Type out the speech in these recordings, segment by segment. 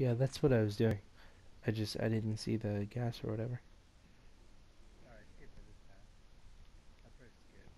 Yeah, that's what I was doing. I just I didn't see the gas or whatever. Alright, skip it this time. I pressed skip.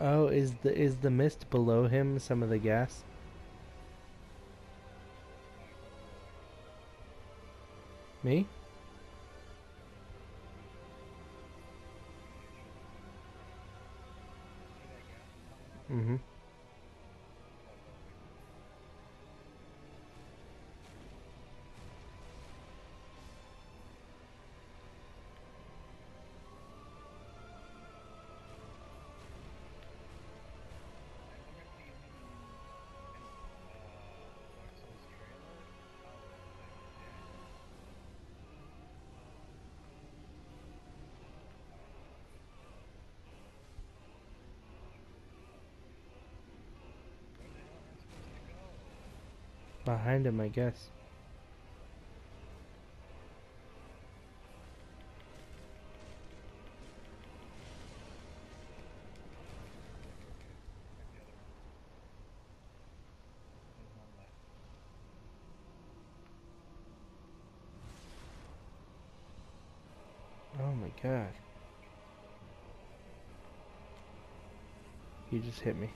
Oh, is the is the mist below him some of the gas? Me? Mm-hmm. Behind him, I guess. Oh my god. He just hit me.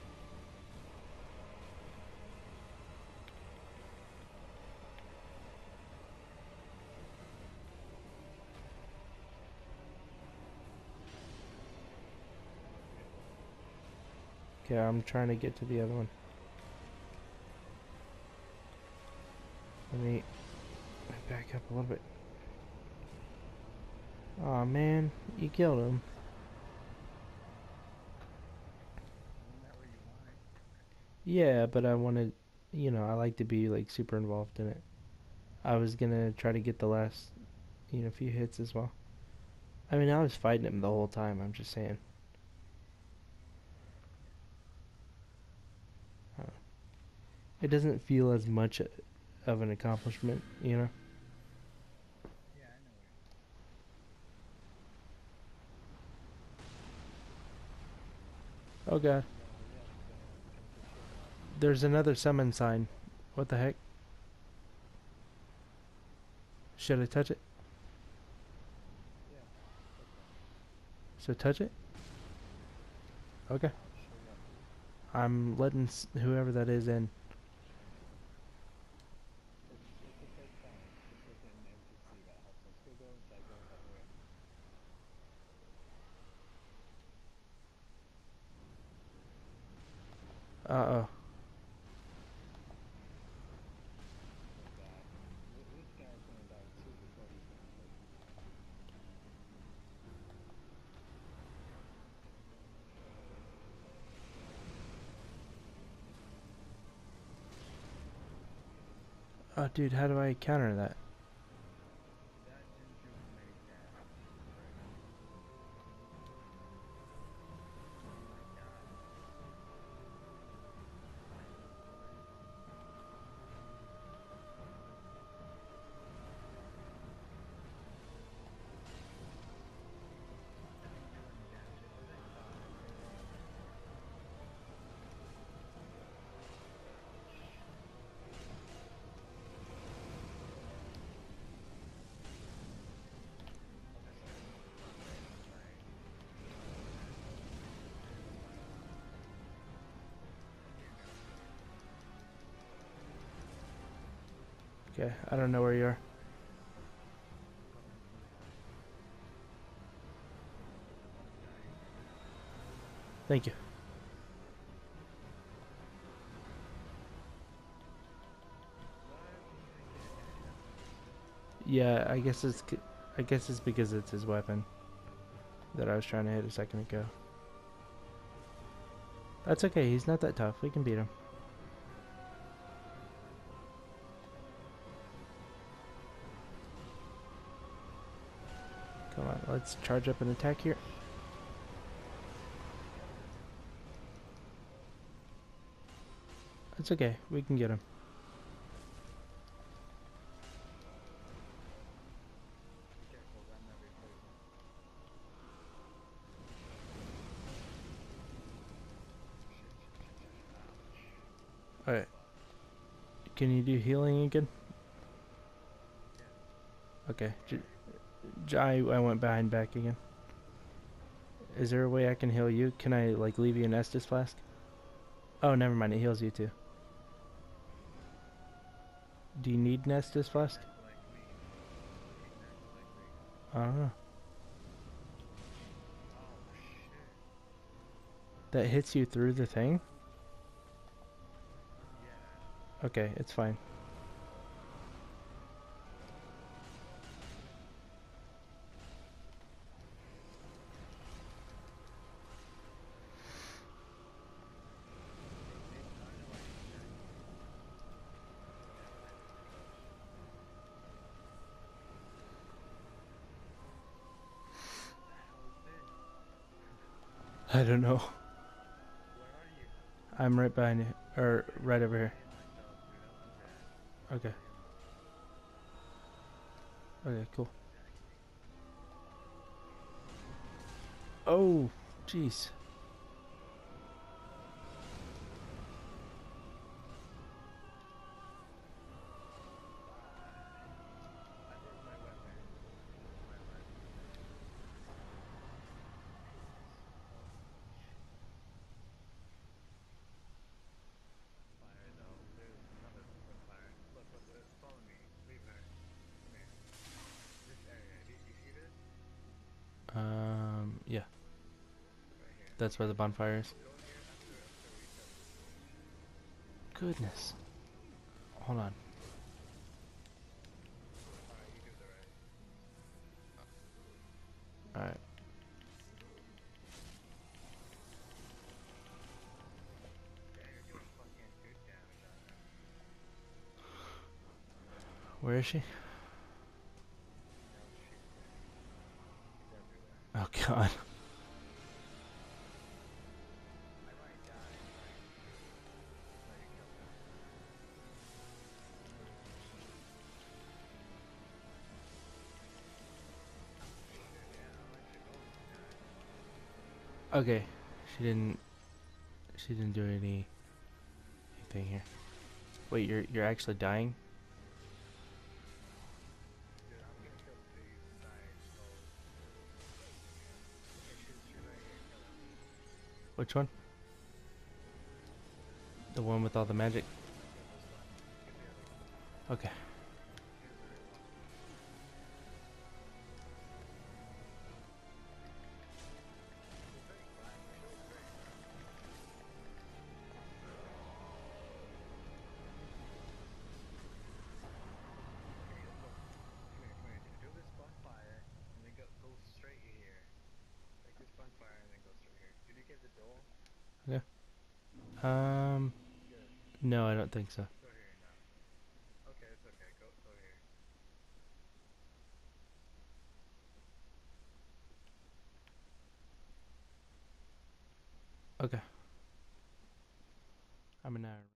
Okay, I'm trying to get to the other one. Let me back up a little bit. Aw man, you killed him. Yeah, but I wanted, you know, I like to be like super involved in it. I was gonna try to get the last, you know, few hits as well. I mean, I was fighting him the whole time. I'm just saying. It doesn't feel as much of an accomplishment, you know. Oh god, there's another summon sign. What the heck? Should I touch it? Yeah. So touch it? Okay. I'm letting whoever that is in. Uh oh. Oh, dude, how do I counter that? Okay, I don't know where you are. Thank you. Yeah, I guess it's I guess it's because it's his weapon that I was trying to hit a second ago. That's okay. He's not that tough. We can beat him. Let's charge up an attack here. It's okay. We can get him. Alright. Can you do healing again? Okay. I, I went behind back again. Is there a way I can heal you? Can I, like, leave you an Estus flask? Oh, never mind. It heals you too. Do you need an Estus flask? I don't know. That hits you through the thing? Okay, it's fine. I don't know. I'm right behind you. Or right over here. Okay. Okay, cool. Oh, jeez. That's where the bonfire is. Goodness. Hold on. Alright. Where is she? Oh god. Okay. She didn't she didn't do any anything here. Wait, you're you're actually dying? Which one? The one with all the magic? Okay. Um no, I don't think so. Okay. I'm an hour.